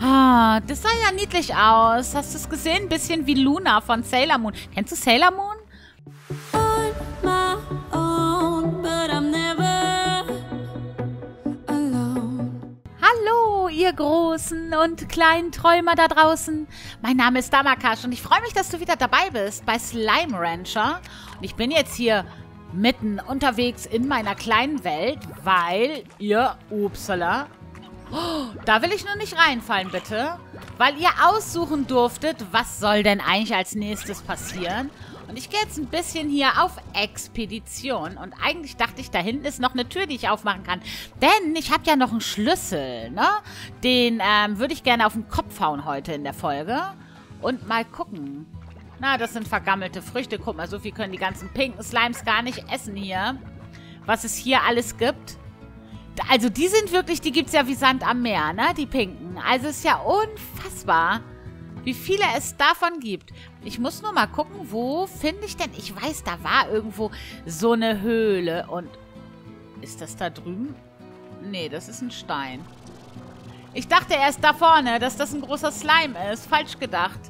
Ah, das sah ja niedlich aus. Hast du es gesehen? Ein bisschen wie Luna von Sailor Moon. Kennst du Sailor Moon? own, but I'm never alone. Hallo, ihr großen und kleinen Träumer da draußen. Mein Name ist Damakash und ich freue mich, dass du wieder dabei bist bei Slime Rancher. Und ich bin jetzt hier mitten unterwegs in meiner kleinen Welt, weil ihr, upsala, Da will ich nur nicht reinfallen, bitte. Weil ihr aussuchen durftet, was soll denn eigentlich als nächstes passieren. Und ich gehe jetzt ein bisschen hier auf Expedition. Und eigentlich dachte ich, da hinten ist noch eine Tür, die ich aufmachen kann. Denn ich habe ja noch einen Schlüssel, ne? Den ähm, würde ich gerne auf den Kopf hauen heute in der Folge. Und mal gucken. Na, das sind vergammelte Früchte. Guck mal, so viel können die ganzen pinken Slimes gar nicht essen hier. Was es hier alles gibt. Also die sind wirklich, die gibt es ja wie Sand am Meer, ne? Die pinken. Also ist ja unfassbar, wie viele es davon gibt. Ich muss nur mal gucken, wo finde ich denn... Ich weiß, da war irgendwo so eine Höhle. Und ist das da drüben? Nee, das ist ein Stein. Ich dachte erst da vorne, dass das ein großer Slime ist. Falsch gedacht.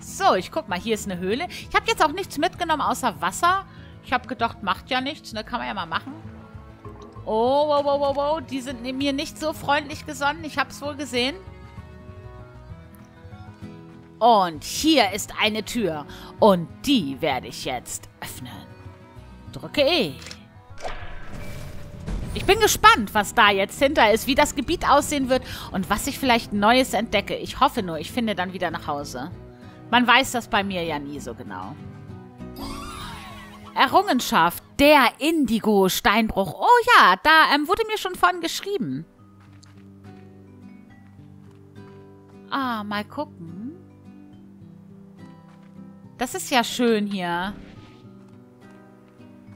So, ich guck mal, hier ist eine Höhle. Ich habe jetzt auch nichts mitgenommen außer Wasser. Ich habe gedacht, macht ja nichts, ne? Kann man ja mal machen. Oh, wow, wow, wow, wow. Die sind mir nicht so freundlich gesonnen. Ich habe es wohl gesehen. Und hier ist eine Tür. Und die werde ich jetzt öffnen. Drücke E. Ich bin gespannt, was da jetzt hinter ist, wie das Gebiet aussehen wird und was ich vielleicht Neues entdecke. Ich hoffe nur, ich finde dann wieder nach Hause. Man weiß das bei mir ja nie so genau. Errungenschaft, der Indigo-Steinbruch. Oh ja, da ähm, wurde mir schon von geschrieben. Ah, mal gucken. Das ist ja schön hier.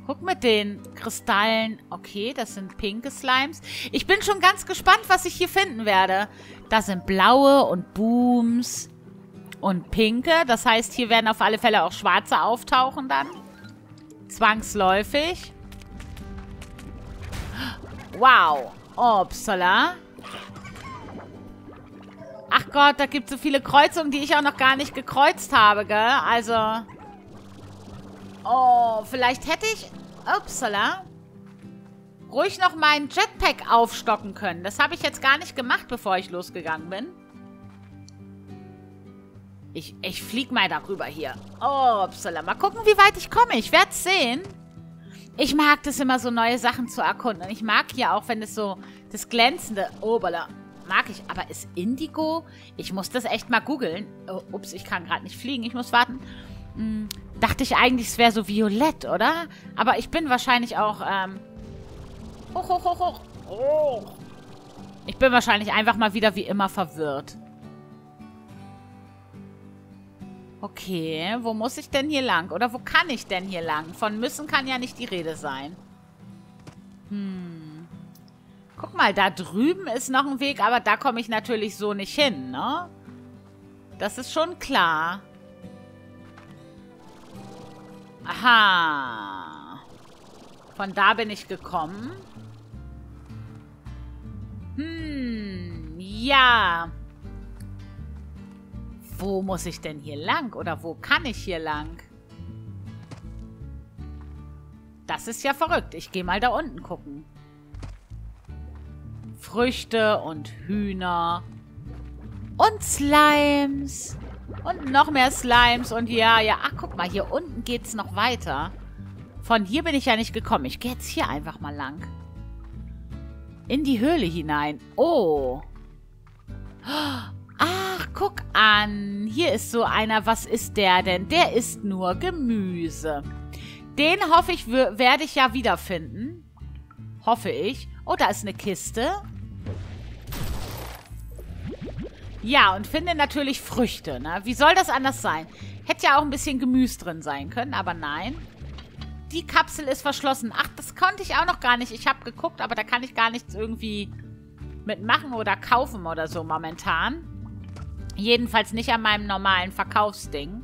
Guck mit den Kristallen. Okay, das sind pinke Slimes. Ich bin schon ganz gespannt, was ich hier finden werde. Da sind blaue und Booms und pinke. Das heißt, hier werden auf alle Fälle auch schwarze auftauchen dann. Zwangsläufig. Wow. Upsala. Ach Gott, da gibt es so viele Kreuzungen, die ich auch noch gar nicht gekreuzt habe, gell? Also... Oh, vielleicht hätte ich... Upsala. Ruhig noch meinen Jetpack aufstocken können. Das habe ich jetzt gar nicht gemacht, bevor ich losgegangen bin. Ich, ich flieg mal darüber hier. Oh, upsala. Mal gucken, wie weit ich komme. Ich werde sehen. Ich mag das immer so, neue Sachen zu erkunden. Und ich mag hier auch, wenn es so das glänzende... Obala. Mag ich. Aber ist Indigo? Ich muss das echt mal googeln. Oh, ups, ich kann gerade nicht fliegen. Ich muss warten. Hm, dachte ich eigentlich, es wäre so violett, oder? Aber ich bin wahrscheinlich auch... Ähm, hoch, hoch, hoch, hoch. hoch. Ich bin wahrscheinlich einfach mal wieder wie immer verwirrt. Okay, wo muss ich denn hier lang? Oder wo kann ich denn hier lang? Von müssen kann ja nicht die Rede sein. Hm. Guck mal, da drüben ist noch ein Weg, aber da komme ich natürlich so nicht hin, ne? Das ist schon klar. Aha. Von da bin ich gekommen. Hm, ja. Wo muss ich denn hier lang? Oder wo kann ich hier lang? Das ist ja verrückt. Ich gehe mal da unten gucken. Früchte und Hühner. Und Slimes. Und noch mehr Slimes. Und ja, ja. Ach, guck mal, hier unten geht es noch weiter. Von hier bin ich ja nicht gekommen. Ich gehe jetzt hier einfach mal lang. In die Höhle hinein. Oh. Ach, guck an. Hier ist so einer. Was ist der denn? Der ist nur Gemüse. Den hoffe ich, werde ich ja wiederfinden. Hoffe ich. Oh, da ist eine Kiste. Ja, und finde natürlich Früchte, ne? Wie soll das anders sein? Hätte ja auch ein bisschen Gemüse drin sein können, aber nein. Die Kapsel ist verschlossen. Ach, das konnte ich auch noch gar nicht. Ich habe geguckt, aber da kann ich gar nichts irgendwie mitmachen oder kaufen oder so momentan. Jedenfalls nicht an meinem normalen Verkaufsding.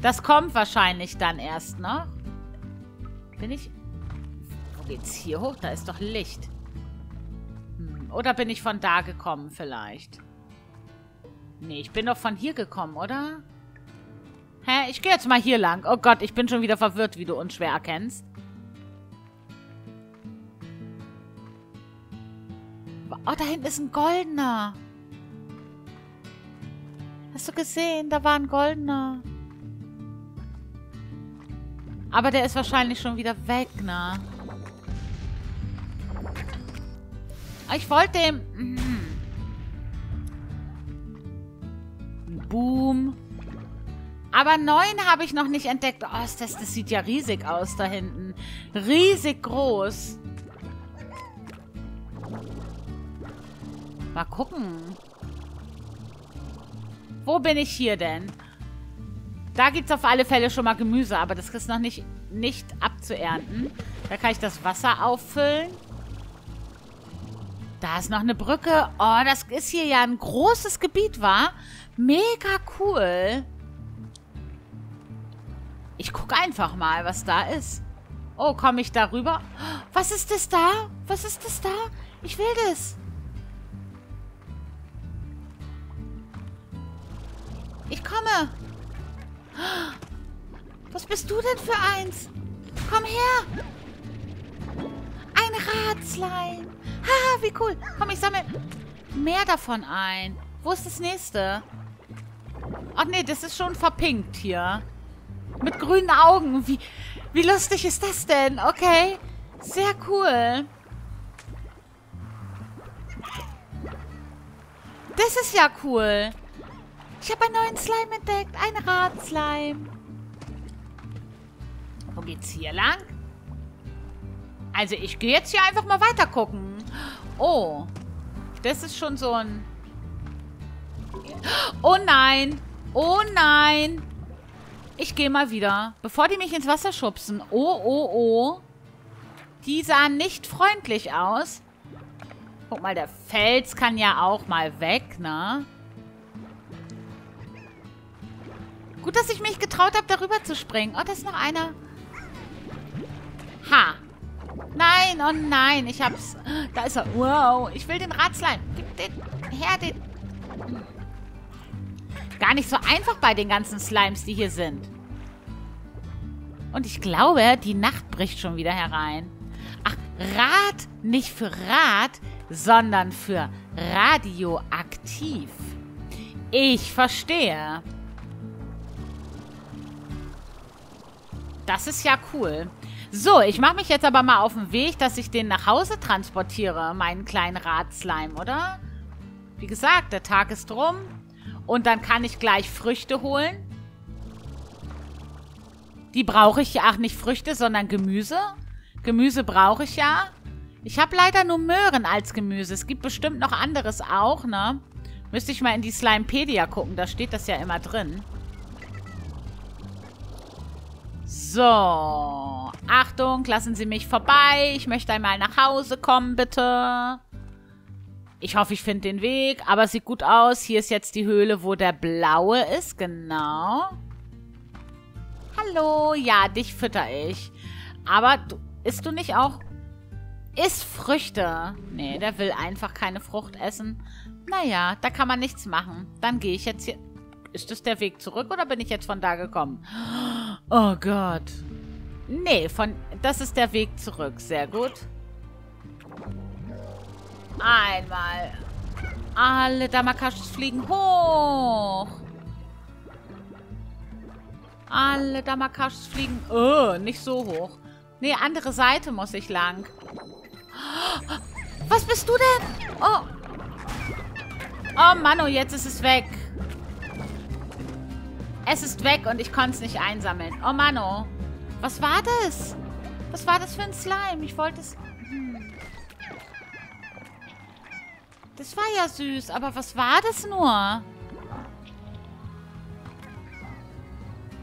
Das kommt wahrscheinlich dann erst noch. Bin ich... Wo geht's hier hoch? Da ist doch Licht. Hm. Oder bin ich von da gekommen vielleicht? Nee, ich bin doch von hier gekommen, oder? Hä? Ich gehe jetzt mal hier lang. Oh Gott, ich bin schon wieder verwirrt, wie du unschwer erkennst. Oh, da hinten ist ein goldener. Hast du gesehen? Da war ein goldener. Aber der ist wahrscheinlich schon wieder weg, ne? Ich wollte dem... Mhm. Boom. Aber neun habe ich noch nicht entdeckt. Oh, das, das sieht ja riesig aus da hinten. Riesig groß. Mal gucken. Wo bin ich hier denn? Da gibt es auf alle Fälle schon mal Gemüse, aber das ist noch nicht, nicht abzuernten. Da kann ich das Wasser auffüllen. Da ist noch eine Brücke. Oh, das ist hier ja ein großes Gebiet, war. Mega cool. Ich gucke einfach mal, was da ist. Oh, komme ich da rüber? Was ist das da? Was ist das da? Ich will das. Bist du denn für eins? Komm her. Ein Ratslein. Haha, wie cool. Komm, ich sammle mehr davon ein. Wo ist das nächste? Ach nee, das ist schon verpinkt hier. Mit grünen Augen. Wie, wie lustig ist das denn? Okay. Sehr cool. Das ist ja cool. Ich habe einen neuen Slime entdeckt. Ein Radslime. Geht's hier lang? Also ich gehe jetzt hier einfach mal weiter gucken. Oh. Das ist schon so ein... Oh nein. Oh nein. Ich gehe mal wieder. Bevor die mich ins Wasser schubsen. Oh, oh, oh. Die sahen nicht freundlich aus. Guck mal, der Fels kann ja auch mal weg, ne? Gut, dass ich mich getraut habe, darüber zu springen. Oh, da ist noch einer. Nein, oh nein, ich hab's. Da ist er. Wow, ich will den Ratslein. Gib den her, den... Gar nicht so einfach bei den ganzen Slimes, die hier sind. Und ich glaube, die Nacht bricht schon wieder herein. Ach, Rad nicht für Rad, sondern für radioaktiv. Ich verstehe. Das ist ja cool. So, ich mache mich jetzt aber mal auf den Weg, dass ich den nach Hause transportiere, meinen kleinen Radslime, oder? Wie gesagt, der Tag ist rum. Und dann kann ich gleich Früchte holen. Die brauche ich ja, ach nicht Früchte, sondern Gemüse. Gemüse brauche ich ja. Ich habe leider nur Möhren als Gemüse. Es gibt bestimmt noch anderes auch, ne? Müsste ich mal in die Slimepedia gucken, da steht das ja immer drin. So. Achtung, lassen Sie mich vorbei. Ich möchte einmal nach Hause kommen, bitte. Ich hoffe, ich finde den Weg, aber sieht gut aus. Hier ist jetzt die Höhle, wo der blaue ist, genau. Hallo, ja, dich fütter ich. Aber du, isst du nicht auch... Iss Früchte. Nee, der will einfach keine Frucht essen. Naja, da kann man nichts machen. Dann gehe ich jetzt hier... Ist das der Weg zurück oder bin ich jetzt von da gekommen? Oh Gott. Nee, von, das ist der Weg zurück. Sehr gut. Einmal. Alle Damakashis fliegen hoch. Alle Damakashis fliegen... Oh, nicht so hoch. Nee, andere Seite muss ich lang. Was bist du denn? Oh. Oh, Mano, jetzt ist es weg. Es ist weg und ich konnte es nicht einsammeln. Oh Mano. Was war das? Was war das für ein Slime? Ich wollte es... Hm. Das war ja süß, aber was war das nur?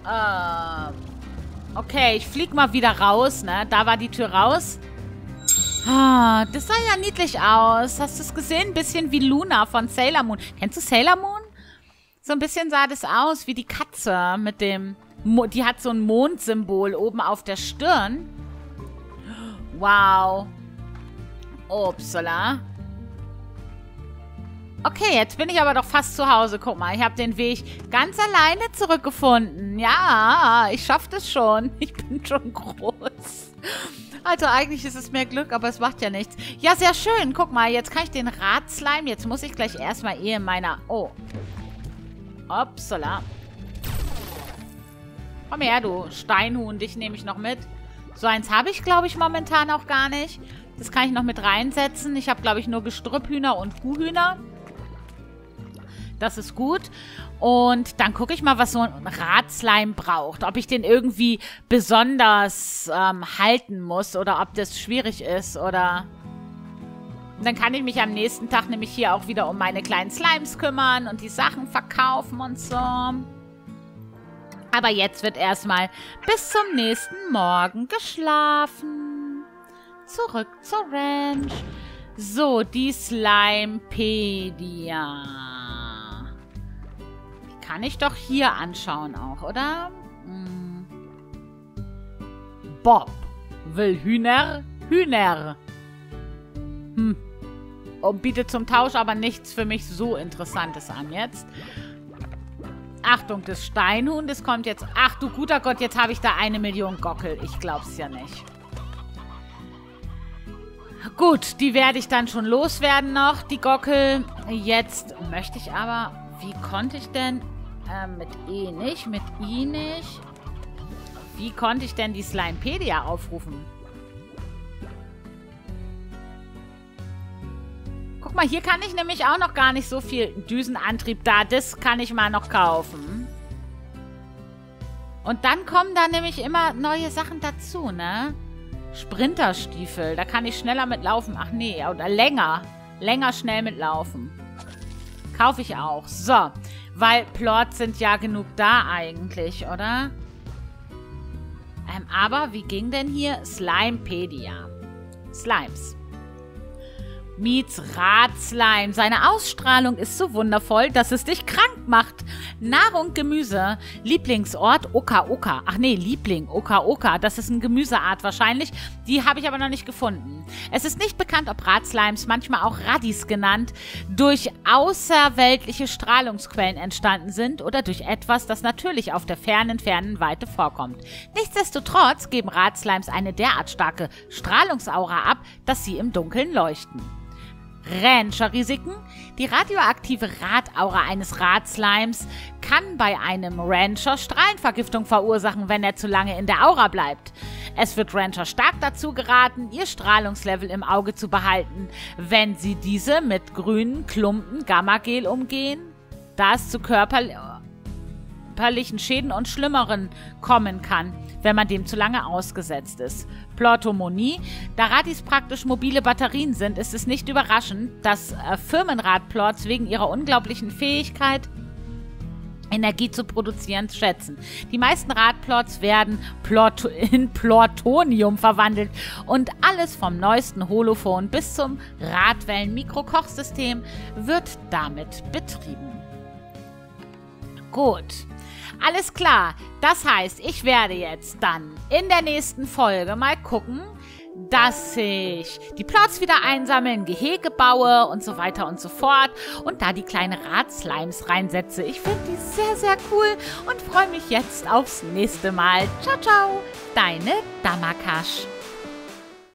Ähm... Okay, ich flieg mal wieder raus, ne? Da war die Tür raus. Ah, das sah ja niedlich aus. Hast du es gesehen? Ein bisschen wie Luna von Sailor Moon. Kennst du Sailor Moon? So ein bisschen sah das aus wie die Katze mit dem... Die hat so ein Mondsymbol oben auf der Stirn. Wow. Upsala. Okay, jetzt bin ich aber doch fast zu Hause. Guck mal, ich habe den Weg ganz alleine zurückgefunden. Ja, ich schaffe das schon. Ich bin schon groß. Also eigentlich ist es mehr Glück, aber es macht ja nichts. Ja, sehr schön. Guck mal, jetzt kann ich den Radslime. Jetzt muss ich gleich erstmal eh in meiner... Oh. Upsala. Komm her, du Steinhuhn. Dich nehme ich noch mit. So eins habe ich, glaube ich, momentan auch gar nicht. Das kann ich noch mit reinsetzen. Ich habe, glaube ich, nur Gestrüpphühner und Kuhhühner. Das ist gut. Und dann gucke ich mal, was so ein Radslime braucht. Ob ich den irgendwie besonders ähm, halten muss oder ob das schwierig ist oder... Und dann kann ich mich am nächsten Tag nämlich hier auch wieder um meine kleinen Slimes kümmern und die Sachen verkaufen und so. Aber jetzt wird erstmal bis zum nächsten Morgen geschlafen. Zurück zur Ranch. So, die Slimepedia kann ich doch hier anschauen auch, oder? Hm. Bob will Hühner, Hühner. Hm. Und bietet zum Tausch aber nichts für mich so Interessantes an jetzt. Achtung, das Steinhuhn, das kommt jetzt. Ach du guter Gott, jetzt habe ich da eine Million Gockel. Ich glaub's ja nicht. Gut, die werde ich dann schon loswerden noch, die Gockel. Jetzt möchte ich aber... Wie konnte ich denn... Ähm, mit E nicht, mit I nicht. Wie konnte ich denn die Slimepedia aufrufen? Guck mal, hier kann ich nämlich auch noch gar nicht so viel Düsenantrieb da. Das kann ich mal noch kaufen. Und dann kommen da nämlich immer neue Sachen dazu, ne? Sprinterstiefel, da kann ich schneller mitlaufen. Ach nee, oder länger. Länger schnell mitlaufen. Kaufe ich auch. So, weil Plots sind ja genug da eigentlich, oder? Ähm, aber wie ging denn hier Slimepedia? Slimes meets Radslime. Seine Ausstrahlung ist so wundervoll, dass es dich krank macht. Nahrung, Gemüse. Lieblingsort Oka Oka. Ach nee, Liebling Oka Oka. Das ist eine Gemüseart wahrscheinlich. Die habe ich aber noch nicht gefunden. Es ist nicht bekannt, ob Radslimes, manchmal auch Radis genannt, durch außerweltliche Strahlungsquellen entstanden sind oder durch etwas, das natürlich auf der fernen, fernen Weite vorkommt. Nichtsdestotrotz geben Radslimes eine derart starke Strahlungsaura ab, dass sie im Dunkeln leuchten. Rancher-Risiken. Die radioaktive Radaura eines Radslimes kann bei einem Rancher Strahlenvergiftung verursachen, wenn er zu lange in der Aura bleibt. Es wird Rancher stark dazu geraten, ihr Strahlungslevel im Auge zu behalten, wenn sie diese mit grünen Klumpen Gammagel umgehen, da es zu körperlichen Schäden und Schlimmeren kommen kann, wenn man dem zu lange ausgesetzt ist. Plortomonie. Da Radis praktisch mobile Batterien sind, ist es nicht überraschend, dass äh, Firmenradplots wegen ihrer unglaublichen Fähigkeit Energie zu produzieren, schätzen. Die meisten Radplots werden Plot in Plortonium verwandelt und alles vom neuesten Holophon bis zum Radwellen-Mikrokochsystem wird damit betrieben. Gut. Alles klar. Das heißt, ich werde jetzt dann in der nächsten Folge mal gucken, dass ich die Plots wieder einsammeln, Gehege baue und so weiter und so fort und da die kleine Radslimes reinsetze. Ich finde die sehr, sehr cool und freue mich jetzt aufs nächste Mal. Ciao, ciao, deine Damakash.